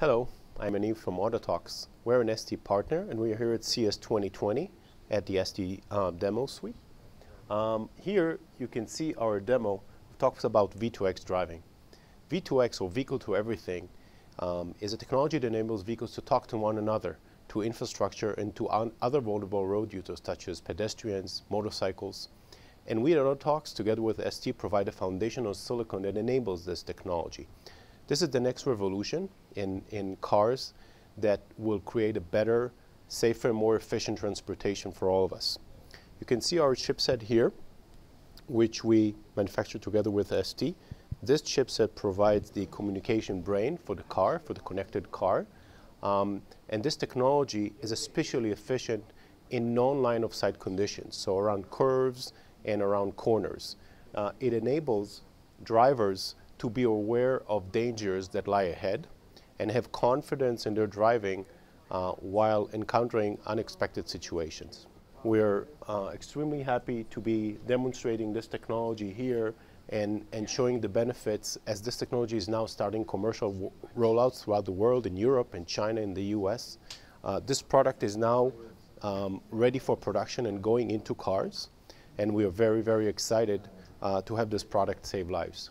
Hello, I'm Aniv from Autotalks. We're an ST partner, and we are here at CES 2020 at the ST uh, demo suite. Um, here you can see our demo talks about V2X driving. V2X, or Vehicle to Everything, um, is a technology that enables vehicles to talk to one another, to infrastructure, and to other vulnerable road users, such as pedestrians, motorcycles. And we at Autotalks, together with ST, provide a foundational silicon that enables this technology. This is the next revolution in, in cars that will create a better, safer, more efficient transportation for all of us. You can see our chipset here, which we manufacture together with ST. This chipset provides the communication brain for the car, for the connected car. Um, and this technology is especially efficient in non-line of sight conditions, so around curves and around corners. Uh, it enables drivers to be aware of dangers that lie ahead and have confidence in their driving uh, while encountering unexpected situations. We're uh, extremely happy to be demonstrating this technology here and, and showing the benefits as this technology is now starting commercial rollouts throughout the world in Europe and China and the US. Uh, this product is now um, ready for production and going into cars and we are very, very excited uh, to have this product save lives.